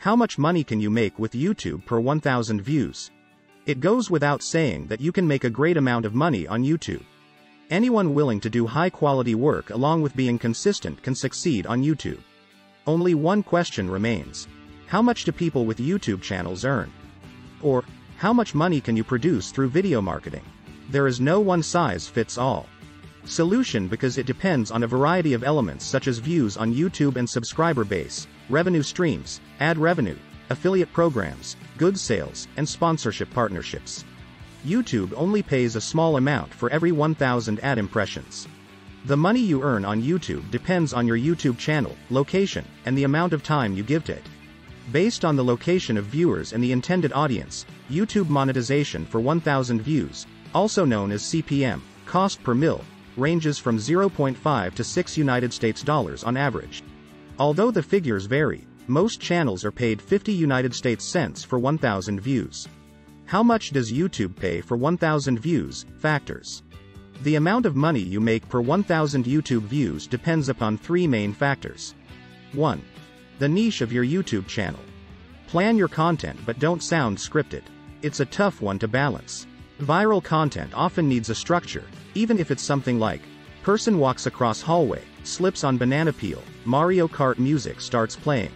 How much money can you make with YouTube per 1000 views? It goes without saying that you can make a great amount of money on YouTube. Anyone willing to do high quality work along with being consistent can succeed on YouTube. Only one question remains. How much do people with YouTube channels earn? Or, how much money can you produce through video marketing? There is no one size fits all. Solution because it depends on a variety of elements such as views on YouTube and subscriber base, revenue streams, ad revenue, affiliate programs, goods sales, and sponsorship partnerships. YouTube only pays a small amount for every 1000 ad impressions. The money you earn on YouTube depends on your YouTube channel, location, and the amount of time you give to it. Based on the location of viewers and the intended audience, YouTube monetization for 1000 views, also known as CPM, cost per mil, ranges from 0.5 to 6 United States dollars on average. Although the figures vary, most channels are paid 50 United States cents for 1000 views. How much does YouTube pay for 1000 views? Factors. The amount of money you make per 1000 YouTube views depends upon three main factors. 1. The niche of your YouTube channel. Plan your content but don't sound scripted. It's a tough one to balance. Viral content often needs a structure, even if it's something like, person walks across hallway, slips on banana peel, Mario Kart music starts playing.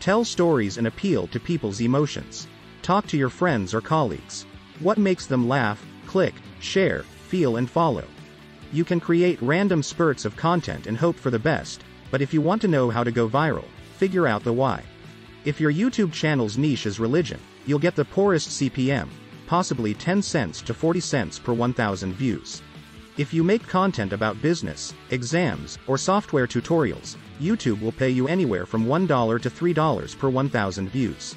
Tell stories and appeal to people's emotions. Talk to your friends or colleagues. What makes them laugh, click, share, feel and follow. You can create random spurts of content and hope for the best, but if you want to know how to go viral, figure out the why. If your YouTube channel's niche is religion, you'll get the poorest CPM, possibly 10 cents to 40 cents per 1000 views. If you make content about business, exams, or software tutorials, YouTube will pay you anywhere from $1 to $3 per 1000 views.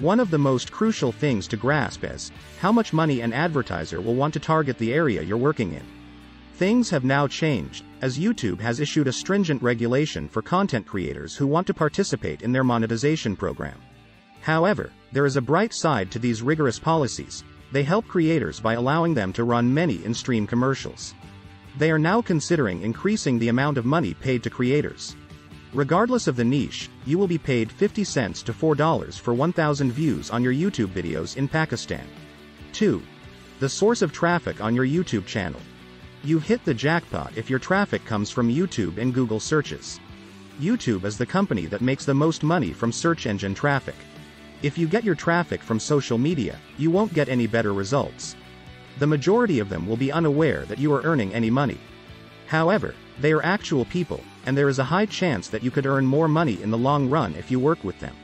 One of the most crucial things to grasp is how much money an advertiser will want to target the area you're working in. Things have now changed, as YouTube has issued a stringent regulation for content creators who want to participate in their monetization program. However, there is a bright side to these rigorous policies, they help creators by allowing them to run many in-stream commercials. They are now considering increasing the amount of money paid to creators. Regardless of the niche, you will be paid 50 cents to $4 for 1,000 views on your YouTube videos in Pakistan. 2. The source of traffic on your YouTube channel. You've hit the jackpot if your traffic comes from YouTube and Google searches. YouTube is the company that makes the most money from search engine traffic. If you get your traffic from social media, you won't get any better results. The majority of them will be unaware that you are earning any money. However, they are actual people, and there is a high chance that you could earn more money in the long run if you work with them.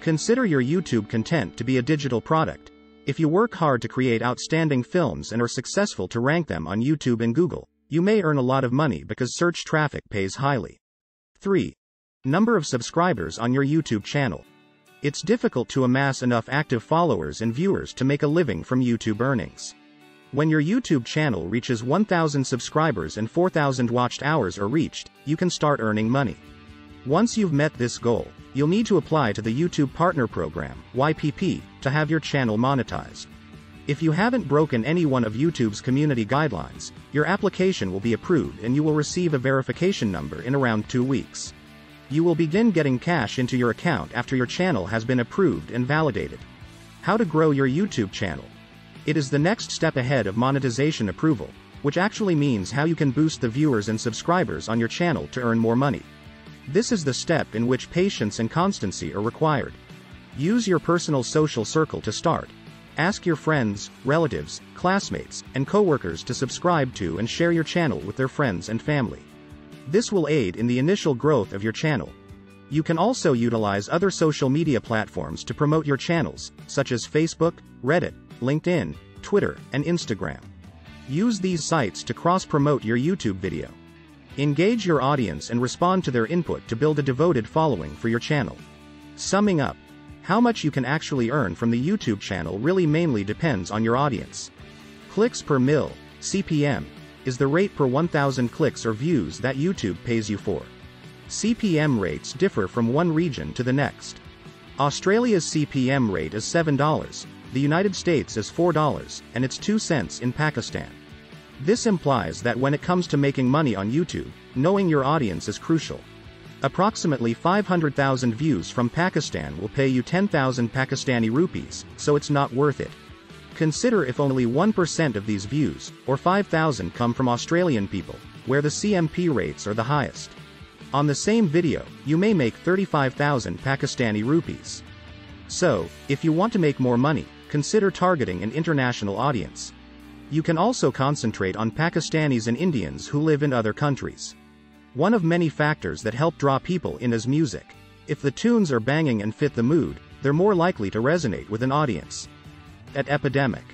Consider your YouTube content to be a digital product. If you work hard to create outstanding films and are successful to rank them on YouTube and Google, you may earn a lot of money because search traffic pays highly. 3. Number of subscribers on your YouTube channel. It's difficult to amass enough active followers and viewers to make a living from YouTube earnings. When your YouTube channel reaches 1,000 subscribers and 4,000 watched hours are reached, you can start earning money. Once you've met this goal, you'll need to apply to the YouTube Partner Program, YPP, to have your channel monetized. If you haven't broken any one of YouTube's community guidelines, your application will be approved and you will receive a verification number in around two weeks. You will begin getting cash into your account after your channel has been approved and validated. How to grow your YouTube channel. It is the next step ahead of monetization approval, which actually means how you can boost the viewers and subscribers on your channel to earn more money. This is the step in which patience and constancy are required. Use your personal social circle to start. Ask your friends, relatives, classmates, and coworkers to subscribe to and share your channel with their friends and family. This will aid in the initial growth of your channel. You can also utilize other social media platforms to promote your channels, such as Facebook, Reddit, LinkedIn, Twitter, and Instagram. Use these sites to cross-promote your YouTube video. Engage your audience and respond to their input to build a devoted following for your channel. Summing up, how much you can actually earn from the YouTube channel really mainly depends on your audience. Clicks per mil, CPM, is the rate per 1,000 clicks or views that YouTube pays you for. CPM rates differ from one region to the next. Australia's CPM rate is $7, the United States is $4, and it's 2 cents in Pakistan. This implies that when it comes to making money on YouTube, knowing your audience is crucial. Approximately 500,000 views from Pakistan will pay you 10,000 Pakistani rupees, so it's not worth it. Consider if only 1% of these views, or 5,000 come from Australian people, where the CMP rates are the highest. On the same video, you may make 35,000 Pakistani rupees. So, if you want to make more money, consider targeting an international audience. You can also concentrate on Pakistanis and Indians who live in other countries. One of many factors that help draw people in is music. If the tunes are banging and fit the mood, they're more likely to resonate with an audience. At Epidemic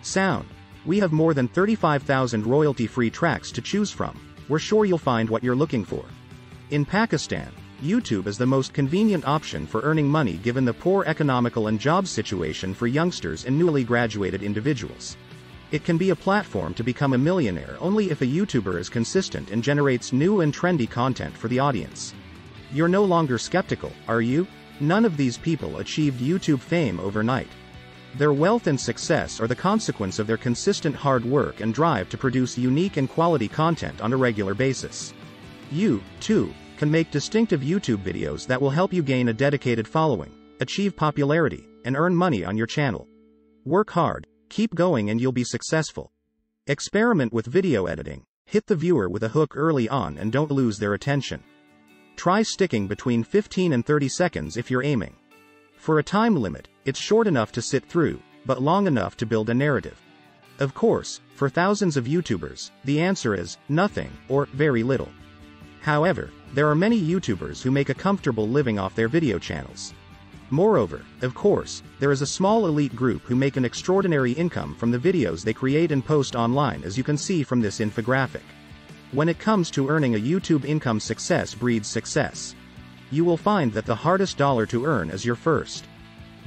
Sound, we have more than 35,000 royalty-free tracks to choose from. We're sure you'll find what you're looking for. In Pakistan, YouTube is the most convenient option for earning money given the poor economical and job situation for youngsters and newly graduated individuals. It can be a platform to become a millionaire only if a YouTuber is consistent and generates new and trendy content for the audience. You're no longer skeptical, are you? None of these people achieved YouTube fame overnight. Their wealth and success are the consequence of their consistent hard work and drive to produce unique and quality content on a regular basis. You, too, can make distinctive YouTube videos that will help you gain a dedicated following, achieve popularity, and earn money on your channel. Work hard, keep going and you'll be successful. Experiment with video editing, hit the viewer with a hook early on and don't lose their attention. Try sticking between 15 and 30 seconds if you're aiming. For a time limit, it's short enough to sit through, but long enough to build a narrative. Of course, for thousands of YouTubers, the answer is nothing or very little. However, there are many YouTubers who make a comfortable living off their video channels. Moreover, of course, there is a small elite group who make an extraordinary income from the videos they create and post online as you can see from this infographic. When it comes to earning a YouTube income success breeds success. You will find that the hardest dollar to earn is your first.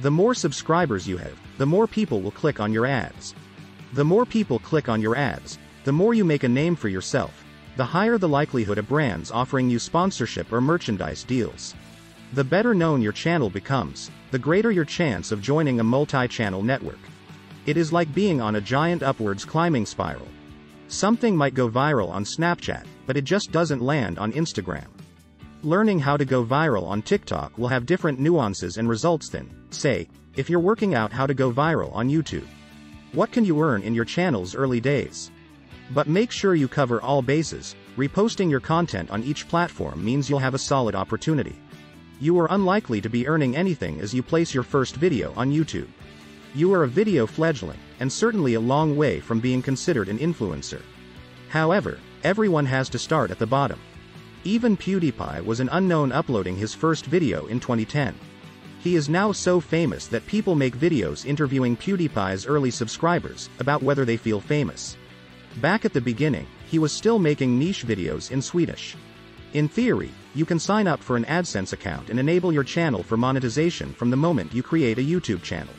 The more subscribers you have, the more people will click on your ads. The more people click on your ads, the more you make a name for yourself, the higher the likelihood of brands offering you sponsorship or merchandise deals. The better known your channel becomes, the greater your chance of joining a multi-channel network. It is like being on a giant upwards climbing spiral. Something might go viral on Snapchat, but it just doesn't land on Instagram. Learning how to go viral on TikTok will have different nuances and results than, say, if you're working out how to go viral on YouTube. What can you earn in your channel's early days? But make sure you cover all bases, reposting your content on each platform means you'll have a solid opportunity. You are unlikely to be earning anything as you place your first video on YouTube. You are a video fledgling, and certainly a long way from being considered an influencer. However, everyone has to start at the bottom. Even PewDiePie was an unknown uploading his first video in 2010. He is now so famous that people make videos interviewing PewDiePie's early subscribers about whether they feel famous. Back at the beginning, he was still making niche videos in Swedish. In theory, you can sign up for an AdSense account and enable your channel for monetization from the moment you create a YouTube channel.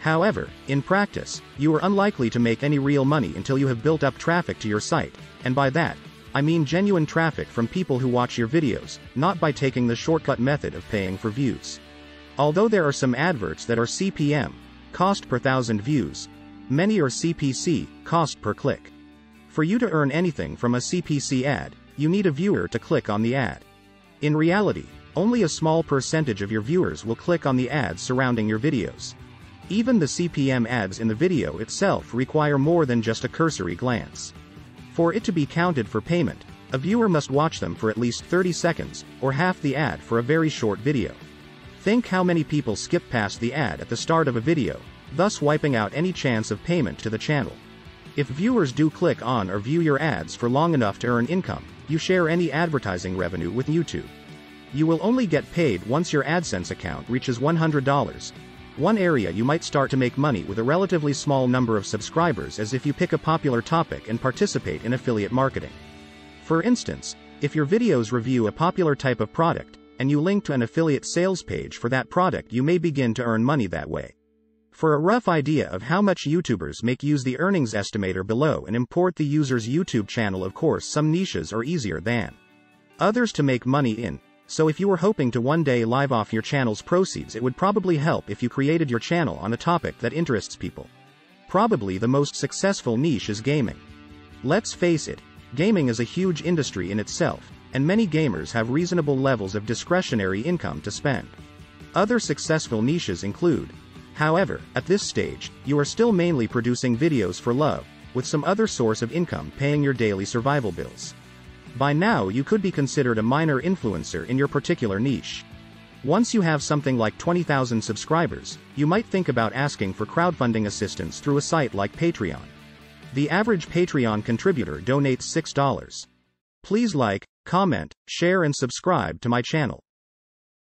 However, in practice, you are unlikely to make any real money until you have built up traffic to your site, and by that, I mean genuine traffic from people who watch your videos, not by taking the shortcut method of paying for views. Although there are some adverts that are CPM, cost per thousand views, many are CPC, cost per click. For you to earn anything from a CPC ad, you need a viewer to click on the ad. In reality, only a small percentage of your viewers will click on the ads surrounding your videos. Even the CPM ads in the video itself require more than just a cursory glance. For it to be counted for payment, a viewer must watch them for at least 30 seconds, or half the ad for a very short video. Think how many people skip past the ad at the start of a video, thus wiping out any chance of payment to the channel. If viewers do click on or view your ads for long enough to earn income, you share any advertising revenue with YouTube. You will only get paid once your AdSense account reaches $100. One area you might start to make money with a relatively small number of subscribers is if you pick a popular topic and participate in affiliate marketing. For instance, if your videos review a popular type of product, and you link to an affiliate sales page for that product you may begin to earn money that way. For a rough idea of how much YouTubers make use the earnings estimator below and import the user's YouTube channel of course some niches are easier than others to make money in, so if you were hoping to one day live off your channel's proceeds it would probably help if you created your channel on a topic that interests people. Probably the most successful niche is gaming. Let's face it, gaming is a huge industry in itself, and many gamers have reasonable levels of discretionary income to spend. Other successful niches include. However, at this stage, you are still mainly producing videos for love, with some other source of income paying your daily survival bills. By now you could be considered a minor influencer in your particular niche. Once you have something like 20,000 subscribers, you might think about asking for crowdfunding assistance through a site like Patreon. The average Patreon contributor donates $6. Please like, comment, share and subscribe to my channel.